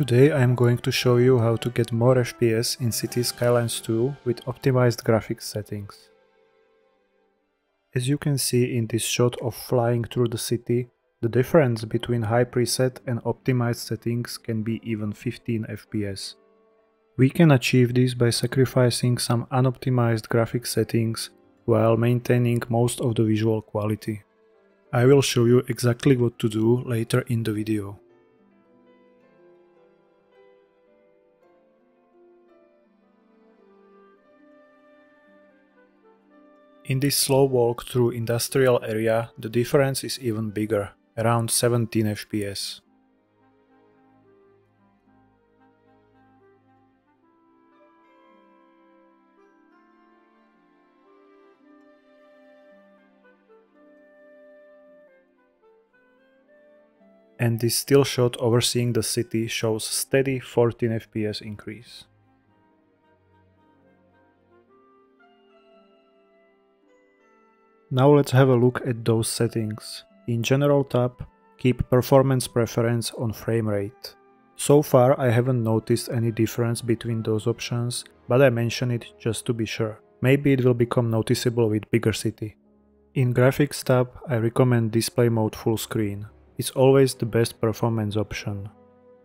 Today I am going to show you how to get more FPS in City Skylines 2 with optimized graphics settings. As you can see in this shot of flying through the city, the difference between high preset and optimized settings can be even 15 FPS. We can achieve this by sacrificing some unoptimized graphics settings while maintaining most of the visual quality. I will show you exactly what to do later in the video. In this slow walk through industrial area, the difference is even bigger, around 17 FPS. And this still shot overseeing the city shows steady 14 FPS increase. Now let's have a look at those settings. In General tab, keep Performance Preference on frame rate. So far I haven't noticed any difference between those options, but I mention it just to be sure. Maybe it will become noticeable with bigger city. In Graphics tab I recommend Display Mode Full Screen. It's always the best performance option.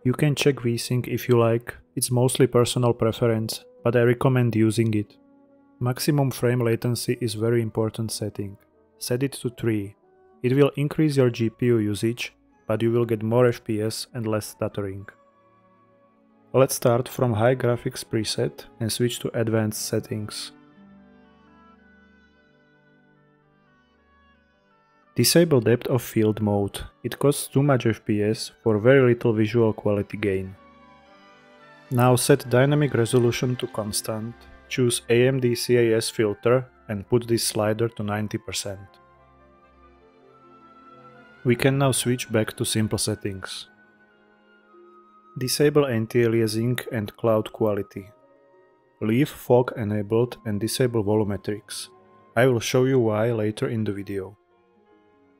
You can check VSync if you like, it's mostly personal preference, but I recommend using it. Maximum frame latency is very important setting. Set it to 3. It will increase your GPU usage, but you will get more FPS and less stuttering. Let's start from high graphics preset and switch to advanced settings. Disable depth of field mode. It costs too much FPS for very little visual quality gain. Now set dynamic resolution to constant Choose AMD CAS filter and put this slider to 90%. We can now switch back to simple settings. Disable anti-aliasing and cloud quality. Leave fog enabled and disable volumetrics. I will show you why later in the video.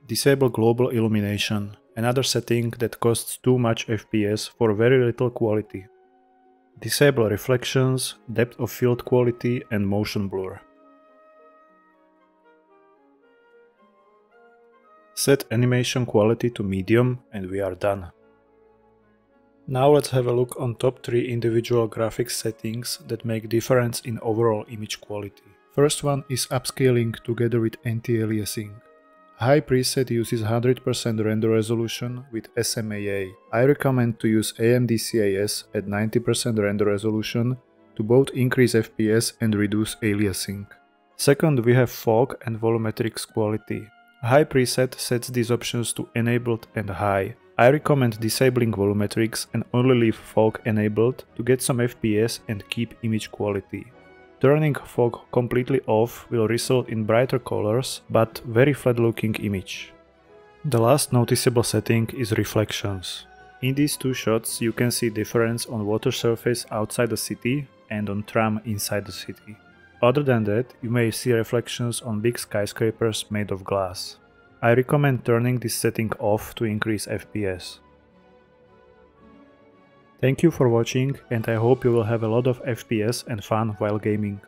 Disable global illumination, another setting that costs too much FPS for very little quality. Disable reflections, depth of field quality and motion blur. Set animation quality to medium and we are done. Now let's have a look on top 3 individual graphics settings that make difference in overall image quality. First one is upscaling together with anti-aliasing. High preset uses 100% render resolution with SMAA. I recommend to use AMD CAS at 90% render resolution to both increase FPS and reduce aliasing. Second, we have fog and volumetrics quality. High preset sets these options to enabled and high. I recommend disabling volumetrics and only leave fog enabled to get some FPS and keep image quality. Turning fog completely off will result in brighter colors, but very flat looking image. The last noticeable setting is reflections. In these two shots you can see difference on water surface outside the city and on tram inside the city. Other than that, you may see reflections on big skyscrapers made of glass. I recommend turning this setting off to increase FPS. Thank you for watching and I hope you will have a lot of FPS and fun while gaming.